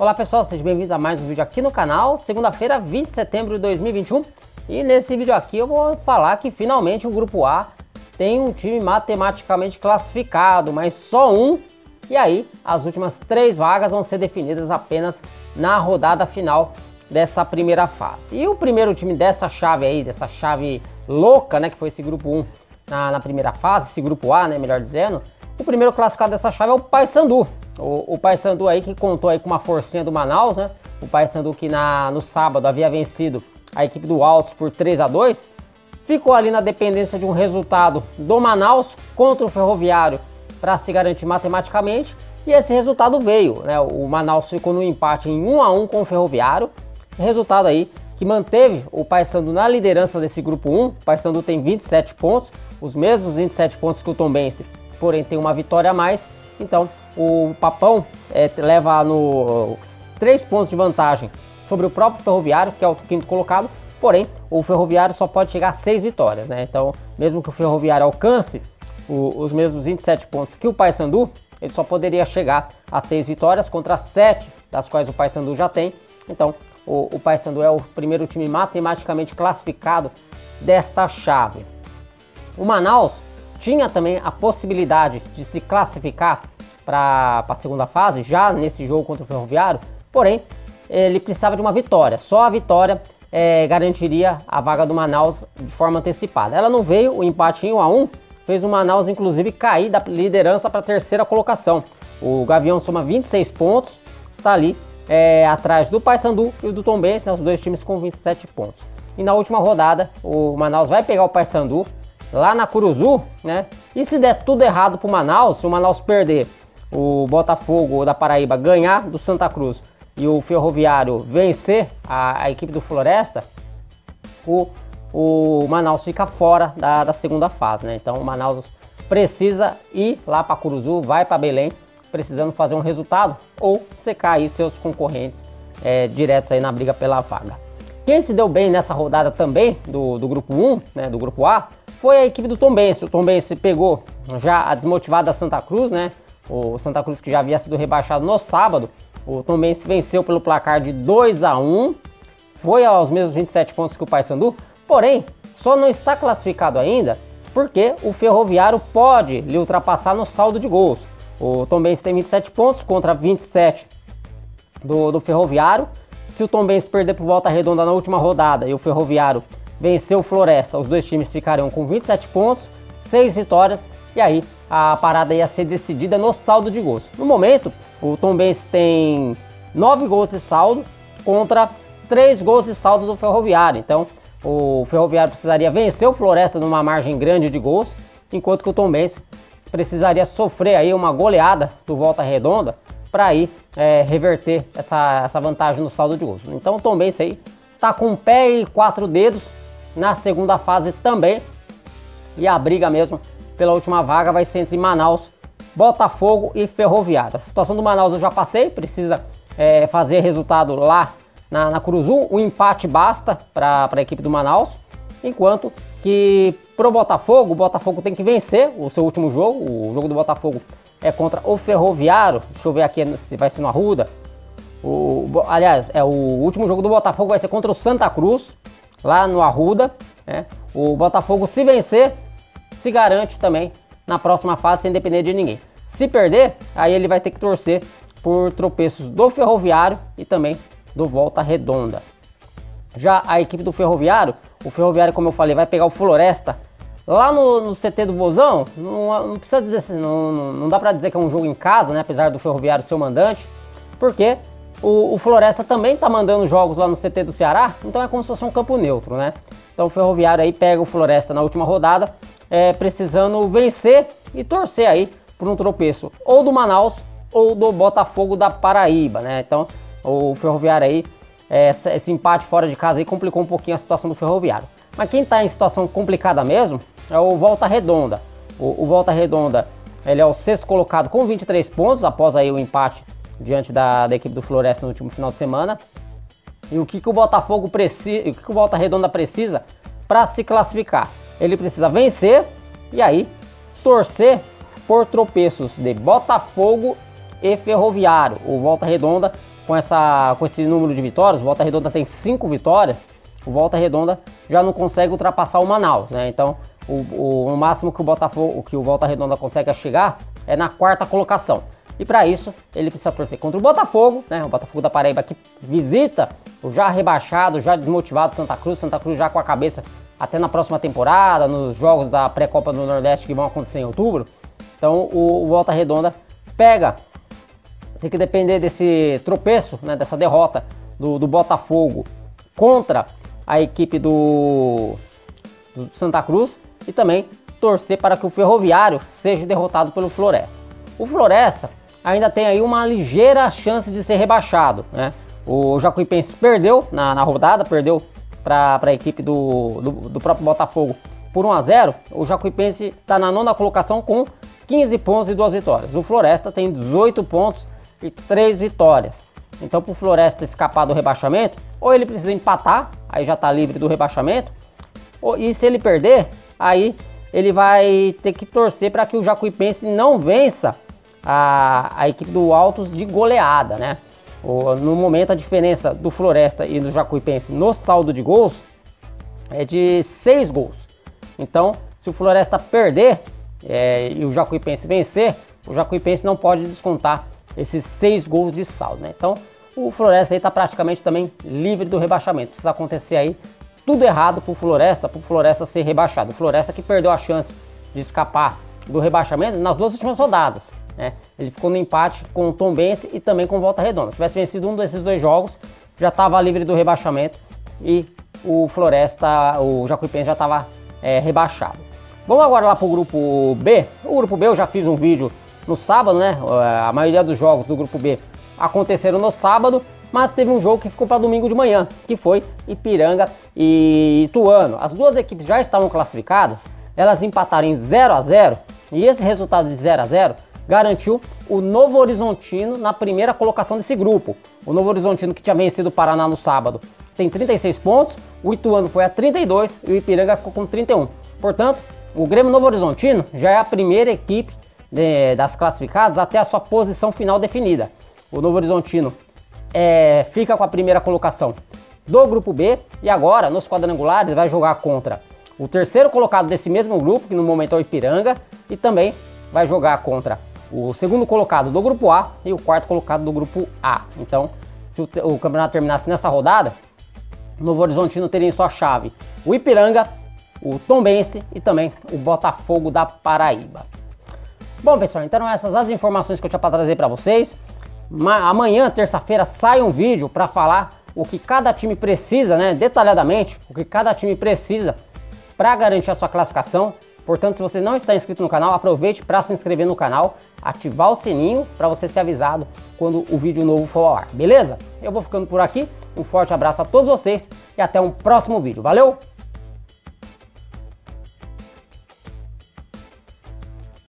Olá pessoal, sejam bem-vindos a mais um vídeo aqui no canal, segunda-feira, 20 de setembro de 2021 e nesse vídeo aqui eu vou falar que finalmente o Grupo A tem um time matematicamente classificado, mas só um, e aí as últimas três vagas vão ser definidas apenas na rodada final dessa primeira fase. E o primeiro time dessa chave aí, dessa chave louca, né, que foi esse Grupo 1 na, na primeira fase, esse Grupo A, né, melhor dizendo, o primeiro classificado dessa chave é o Paysandu, o, o Paysandu aí que contou aí com uma forcinha do Manaus, né? O Paysandu que na, no sábado havia vencido a equipe do Altos por 3 a 2 ficou ali na dependência de um resultado do Manaus contra o Ferroviário para se garantir matematicamente e esse resultado veio, né? O Manaus ficou no empate em 1 a 1 com o Ferroviário, resultado aí que manteve o Paysandu na liderança desse grupo 1. O Paysandu tem 27 pontos, os mesmos 27 pontos que o Tombense, porém tem uma vitória a mais. Então, o Papão é, leva no três pontos de vantagem sobre o próprio Ferroviário, que é o quinto colocado. Porém, o Ferroviário só pode chegar a seis vitórias, né? Então, mesmo que o Ferroviário alcance o, os mesmos 27 pontos que o Paysandu, ele só poderia chegar a seis vitórias contra sete, das quais o Paysandu já tem. Então, o, o Paysandu é o primeiro time matematicamente classificado desta chave. O Manaus tinha também a possibilidade de se classificar para a segunda fase, já nesse jogo contra o Ferroviário, porém ele precisava de uma vitória. Só a vitória é, garantiria a vaga do Manaus de forma antecipada. Ela não veio, o empate em 1 a 1 fez o Manaus inclusive cair da liderança para a terceira colocação. O Gavião soma 26 pontos, está ali é, atrás do Paysandu e do Tombense, né, os dois times com 27 pontos. E na última rodada, o Manaus vai pegar o Paysandu lá na Curuzu, né? E se der tudo errado para o Manaus, se o Manaus perder o Botafogo da Paraíba ganhar do Santa Cruz e o Ferroviário vencer a, a equipe do Floresta, o, o Manaus fica fora da, da segunda fase, né? Então o Manaus precisa ir lá para Curuzu, vai para Belém, precisando fazer um resultado ou secar aí seus concorrentes é, diretos aí na briga pela vaga. Quem se deu bem nessa rodada também do, do grupo 1, né, do grupo A, foi a equipe do Tombense. O Tombense pegou já a desmotivada Santa Cruz, né? O Santa Cruz que já havia sido rebaixado no sábado, o Tombense venceu pelo placar de 2 a 1, foi aos mesmos 27 pontos que o Paysandu, porém só não está classificado ainda porque o Ferroviário pode lhe ultrapassar no saldo de gols. O Tombense tem 27 pontos contra 27 do, do Ferroviário. Se o Tombense perder por volta redonda na última rodada e o Ferroviário vencer o Floresta, os dois times ficariam com 27 pontos, 6 vitórias e aí a parada ia ser decidida no saldo de gols. No momento, o Tom Benz tem 9 gols de saldo contra 3 gols de saldo do Ferroviário. Então, o Ferroviário precisaria vencer o Floresta numa margem grande de gols, enquanto que o Tom Benz precisaria sofrer aí uma goleada do Volta Redonda para aí é, reverter essa, essa vantagem no saldo de gols. Então o Tom Benz aí tá com um pé e quatro dedos na segunda fase também. E a briga mesmo pela última vaga vai ser entre Manaus, Botafogo e Ferroviária. A situação do Manaus eu já passei, precisa é, fazer resultado lá na, na Cruzul. O empate basta para a equipe do Manaus, enquanto que pro Botafogo, o Botafogo tem que vencer o seu último jogo. O jogo do Botafogo é contra o Ferroviário. Deixa eu ver aqui se vai ser no Arruda. O, aliás, é o último jogo do Botafogo vai ser contra o Santa Cruz, lá no Arruda. Né? O Botafogo, se vencer, se garante também na próxima fase sem depender de ninguém. Se perder, aí ele vai ter que torcer por tropeços do Ferroviário e também do Volta Redonda. Já a equipe do Ferroviário, o Ferroviário, como eu falei, vai pegar o Floresta lá no, no CT do Vozão. Não, não precisa dizer assim, não, não, não dá para dizer que é um jogo em casa, né? Apesar do Ferroviário ser o mandante, porque o, o Floresta também tá mandando jogos lá no CT do Ceará, então é como se fosse um campo neutro, né? Então o Ferroviário aí pega o Floresta na última rodada é, precisando vencer e torcer aí por um tropeço ou do Manaus ou do Botafogo da Paraíba, né? Então o Ferroviário aí, é, esse empate fora de casa aí complicou um pouquinho a situação do Ferroviário. Mas quem está em situação complicada mesmo é o Volta Redonda. O, o, Volta Redonda ele é o sexto colocado com 23 pontos após aí o empate diante da, da equipe do Floresta no último final de semana. E o que, que o Botafogo precisa, o que, que o Volta Redonda precisa para se classificar? Ele precisa vencer e aí torcer por tropeços de Botafogo e Ferroviário. O Volta Redonda, com, essa, com esse número de vitórias, o Volta Redonda tem cinco vitórias, o Volta Redonda já não consegue ultrapassar o Manaus, né? Então, o, o, o máximo que o Botafogo, que o Volta Redonda consegue chegar é na quarta colocação. E para isso, ele precisa torcer contra o Botafogo, né? O Botafogo da Paraíba que visita o já rebaixado, já desmotivado Santa Cruz, Santa Cruz já com a cabeça até na próxima temporada, nos jogos da pré-copa do Nordeste que vão acontecer em outubro. Então, o, o Volta Redonda pega tem que depender desse tropeço, né, dessa derrota do, do Botafogo contra a equipe do, do, Santa Cruz e também torcer para que o Ferroviário seja derrotado pelo Floresta. O Floresta ainda tem aí uma ligeira chance de ser rebaixado, né? O Jacuipense perdeu na, na rodada, perdeu para a equipe do, do, do, próprio Botafogo por 1 a 0. O Jacuipense está na nona colocação com 15 pontos e duas vitórias. O Floresta tem 18 pontos e três vitórias. Então, para o Floresta escapar do rebaixamento, ou ele precisa empatar, aí já está livre do rebaixamento, ou, e se ele perder, aí ele vai ter que torcer para que o Jacuipense não vença a, a equipe do Altos de goleada, né? No momento, a diferença do Floresta e do Jacuipense no saldo de gols é de seis gols. Então, se o Floresta perder é, e o Jacuipense vencer, o Jacuipense não pode descontar esses seis gols de saldo, né? Então o Floresta aí tá praticamente também livre do rebaixamento. Precisa acontecer aí tudo errado pro Floresta, pro Floresta ser rebaixado. O Floresta que perdeu a chance de escapar do rebaixamento nas duas últimas rodadas. Né? Ele ficou no empate com o Tom Bense e também com Volta Redonda. Se tivesse vencido um desses dois jogos, já estava livre do rebaixamento e o Floresta, o Jacuipense já estava é, rebaixado. Vamos agora lá para o grupo B. O grupo B eu já fiz um vídeo no sábado, né? A maioria dos jogos do grupo B aconteceram no sábado, mas teve um jogo que ficou para domingo de manhã, que foi Ipiranga e Ituano. As duas equipes já estavam classificadas, elas empataram em 0 a 0 e esse resultado de 0 a 0 garantiu o Novo Horizontino na primeira colocação desse grupo. O Novo Horizontino que tinha vencido o Paraná no sábado tem 36 pontos, o Ituano foi a 32 e o Ipiranga ficou com 31. Portanto, o Grêmio Novo Horizontino já é a primeira equipe de, das classificadas até a sua posição final definida. O Novo Horizontino é, fica com a primeira colocação do grupo B e agora nos quadrangulares vai jogar contra o terceiro colocado desse mesmo grupo, que no momento é o Ipiranga, e também vai jogar contra o segundo colocado do grupo A e o quarto colocado do grupo A. Então, se o, o campeonato terminasse nessa rodada, Novo Horizontino teria em sua chave o Ipiranga, o Tombense e também o Botafogo da Paraíba. Bom, pessoal, então essas as informações que eu tinha para trazer para vocês. Amanhã, terça-feira, sai um vídeo para falar o que cada time precisa, né, detalhadamente, o que cada time precisa para garantir a sua classificação. Portanto, se você não está inscrito no canal, aproveite para se inscrever no canal, ativar o sininho para você ser avisado quando o vídeo novo for ao ar, beleza? Eu vou ficando por aqui, um forte abraço a todos vocês e até um próximo vídeo. Valeu!